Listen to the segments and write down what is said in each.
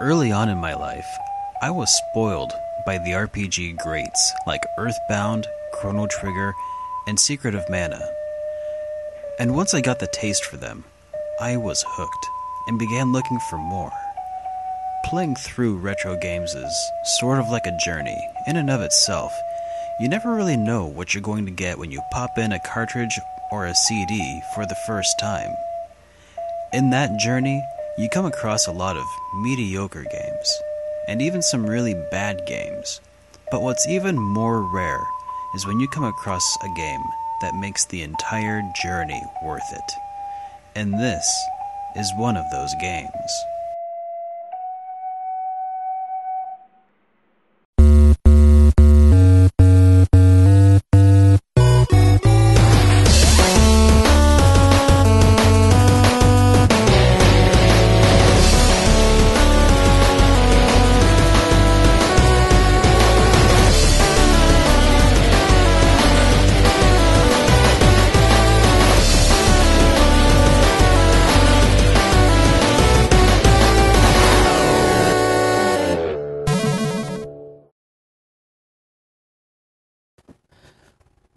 Early on in my life, I was spoiled by the RPG greats like Earthbound, Chrono Trigger, and Secret of Mana. And once I got the taste for them, I was hooked and began looking for more. Playing through retro games is sort of like a journey in and of itself. You never really know what you're going to get when you pop in a cartridge or a CD for the first time. In that journey, you come across a lot of mediocre games, and even some really bad games. But what's even more rare is when you come across a game that makes the entire journey worth it. And this is one of those games.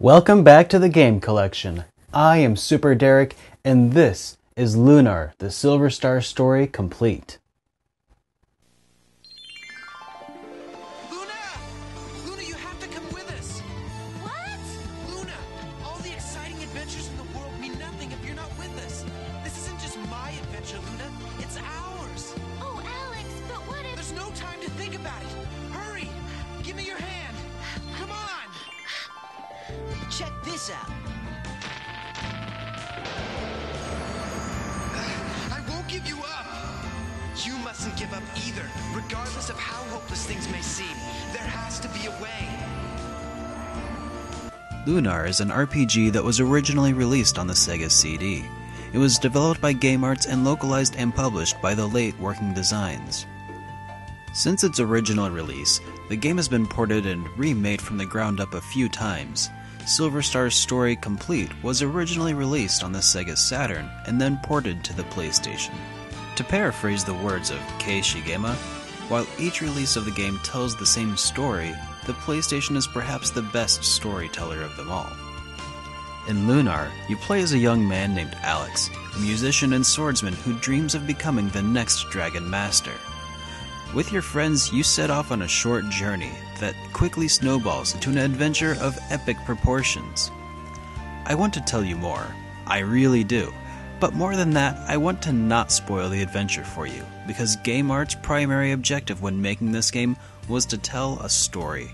Welcome back to the Game Collection. I am Super Derek, and this is Lunar, the Silver Star story complete. Regardless of how hopeless things may seem. There has to be a way. Lunar is an RPG that was originally released on the Sega CD. It was developed by Game Arts and localized and published by the late Working Designs. Since its original release, the game has been ported and remade from the ground up a few times. Silver Star's Story Complete was originally released on the Sega Saturn and then ported to the PlayStation. To paraphrase the words of Kei Shigema, while each release of the game tells the same story, the PlayStation is perhaps the best storyteller of them all. In Lunar, you play as a young man named Alex, a musician and swordsman who dreams of becoming the next Dragon Master. With your friends, you set off on a short journey that quickly snowballs into an adventure of epic proportions. I want to tell you more, I really do. But more than that, I want to not spoil the adventure for you, because Game Art's primary objective when making this game was to tell a story.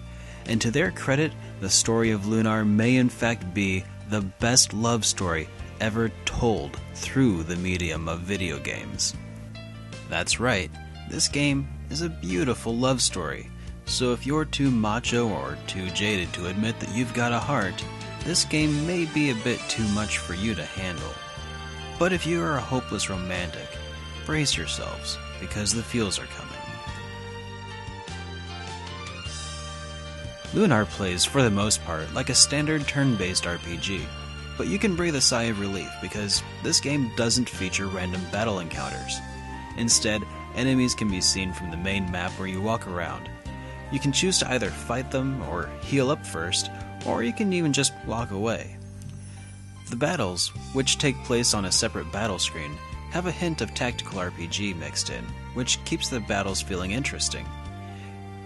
And to their credit, the story of Lunar may in fact be the best love story ever told through the medium of video games. That's right, this game is a beautiful love story. So if you're too macho or too jaded to admit that you've got a heart, this game may be a bit too much for you to handle. But if you are a hopeless romantic, brace yourselves, because the feels are coming. Lunar plays, for the most part, like a standard turn based RPG, but you can breathe a sigh of relief because this game doesn't feature random battle encounters. Instead, enemies can be seen from the main map where you walk around. You can choose to either fight them or heal up first, or you can even just walk away. The battles, which take place on a separate battle screen, have a hint of tactical RPG mixed in, which keeps the battles feeling interesting.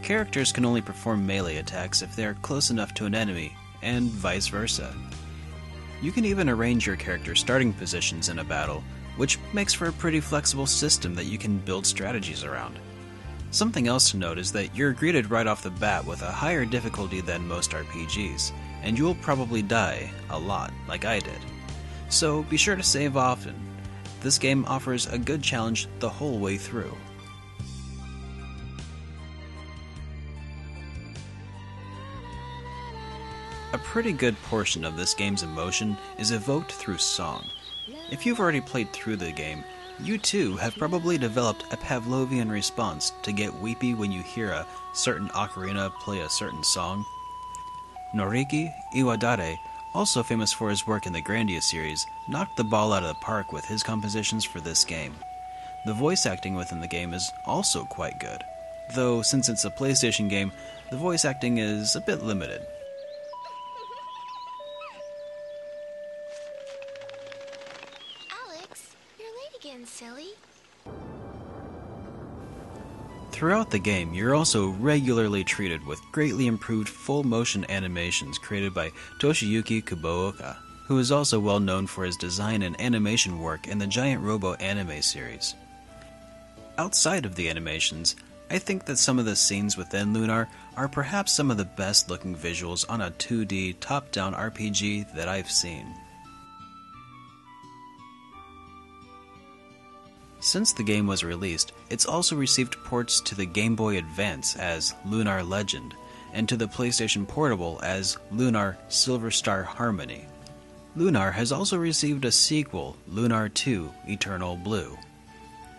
Characters can only perform melee attacks if they are close enough to an enemy, and vice versa. You can even arrange your character's starting positions in a battle, which makes for a pretty flexible system that you can build strategies around. Something else to note is that you're greeted right off the bat with a higher difficulty than most RPGs, and you'll probably die a lot, like I did. So be sure to save often. This game offers a good challenge the whole way through. A pretty good portion of this game's emotion is evoked through song. If you've already played through the game, you too have probably developed a Pavlovian response to get weepy when you hear a certain ocarina play a certain song. Noriyuki Iwadare, also famous for his work in the Grandia series, knocked the ball out of the park with his compositions for this game. The voice acting within the game is also quite good, though since it's a PlayStation game, the voice acting is a bit limited. Throughout the game, you're also regularly treated with greatly improved full motion animations created by Toshiyuki Kubooka, who is also well known for his design and animation work in the Giant Robo anime series. Outside of the animations, I think that some of the scenes within Lunar are perhaps some of the best looking visuals on a 2D top down RPG that I've seen. Since the game was released, it's also received ports to the Game Boy Advance as Lunar Legend, and to the PlayStation Portable as Lunar Silver Star Harmony. Lunar has also received a sequel, Lunar 2 Eternal Blue.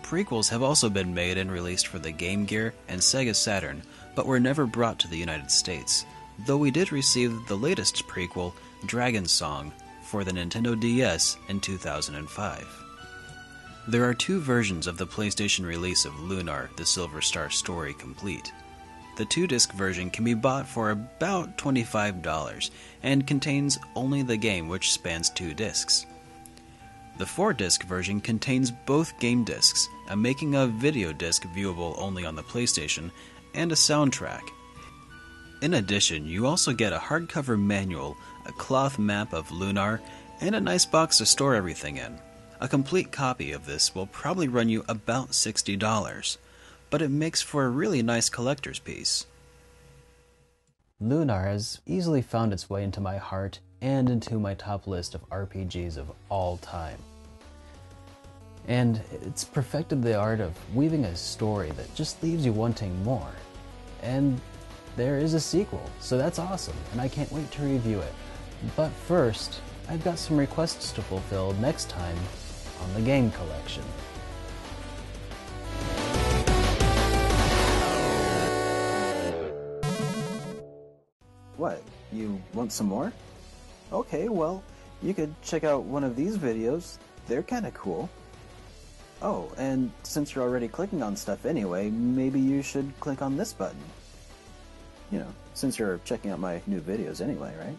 Prequels have also been made and released for the Game Gear and Sega Saturn, but were never brought to the United States, though we did receive the latest prequel, Dragon Song, for the Nintendo DS in 2005. There are two versions of the PlayStation release of Lunar The Silver Star Story Complete. The two disc version can be bought for about $25 and contains only the game, which spans two discs. The four disc version contains both game discs, a making of video disc viewable only on the PlayStation, and a soundtrack. In addition, you also get a hardcover manual, a cloth map of Lunar, and a nice box to store everything in. A complete copy of this will probably run you about $60, but it makes for a really nice collector's piece. Lunar has easily found its way into my heart and into my top list of RPGs of all time. And it's perfected the art of weaving a story that just leaves you wanting more. And there is a sequel, so that's awesome, and I can't wait to review it. But first, I've got some requests to fulfill next time on the Game Collection. What? You want some more? Okay, well, you could check out one of these videos. They're kinda cool. Oh, and since you're already clicking on stuff anyway, maybe you should click on this button. You know, since you're checking out my new videos anyway, right?